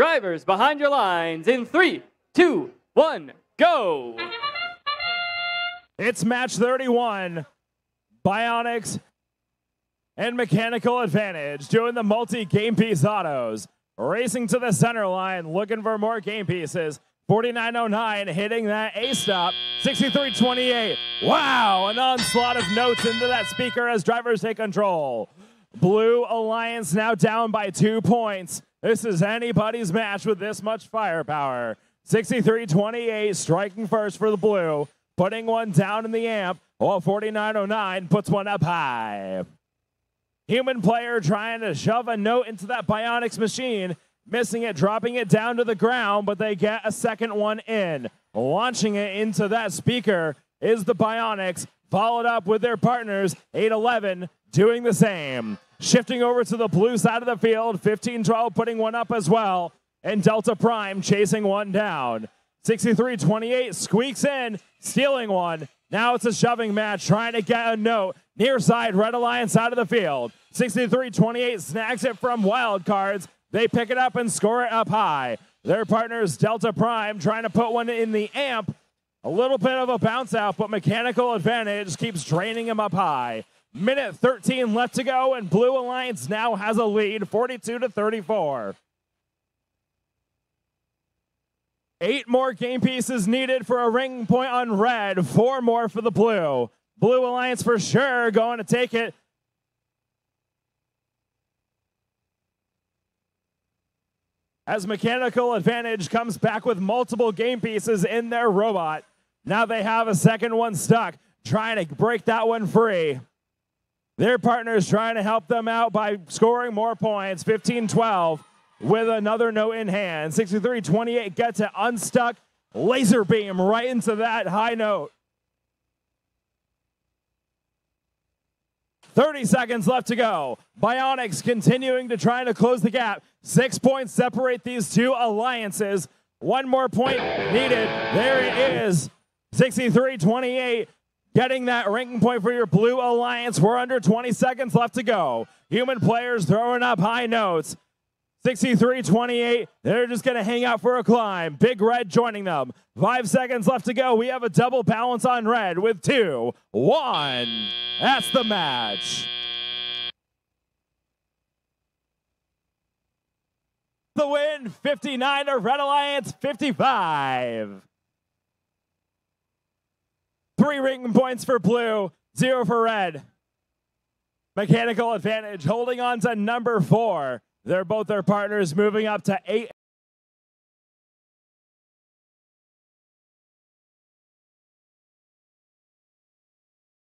Drivers behind your lines in three, two, one, go. It's match 31. Bionics and Mechanical Advantage doing the multi game piece autos. Racing to the center line, looking for more game pieces. 4909 hitting that A stop. 6328. Wow, an onslaught of notes into that speaker as drivers take control. Blue Alliance now down by two points. This is anybody's match with this much firepower. 63-28 striking first for the blue, putting one down in the amp, while 4909 puts one up high. Human player trying to shove a note into that Bionics machine, missing it, dropping it down to the ground, but they get a second one in. Launching it into that speaker is the Bionics, followed up with their partners, 811, doing the same. Shifting over to the blue side of the field, 15 12 putting one up as well, and Delta Prime chasing one down. 63 28 squeaks in, stealing one. Now it's a shoving match, trying to get a note near side, Red Alliance out of the field. 63 28 snags it from wild cards. They pick it up and score it up high. Their partners, Delta Prime, trying to put one in the amp. A little bit of a bounce out, but mechanical advantage keeps draining him up high. Minute 13 left to go, and Blue Alliance now has a lead 42 to 34. Eight more game pieces needed for a ring point on red, four more for the blue. Blue Alliance for sure going to take it. As Mechanical Advantage comes back with multiple game pieces in their robot. Now they have a second one stuck, trying to break that one free. Their partner is trying to help them out by scoring more points, 15 12, with another note in hand. 63 28 gets it unstuck. Laser beam right into that high note. 30 seconds left to go. Bionics continuing to try to close the gap. Six points separate these two alliances. One more point needed. There it is. 63 28. Getting that ranking point for your Blue Alliance. We're under 20 seconds left to go. Human players throwing up high notes. 63 28. They're just going to hang out for a climb. Big Red joining them. Five seconds left to go. We have a double balance on Red with two, one. That's the match. The win 59 to Red Alliance 55. Three ring points for blue, zero for red. Mechanical advantage holding on to number four. They're both their partners moving up to eight.